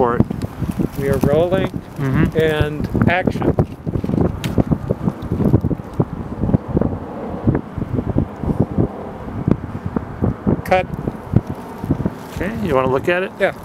sport. We are rolling Mm-hmm. and action. Cut. Okay, you want to look at it? Yeah.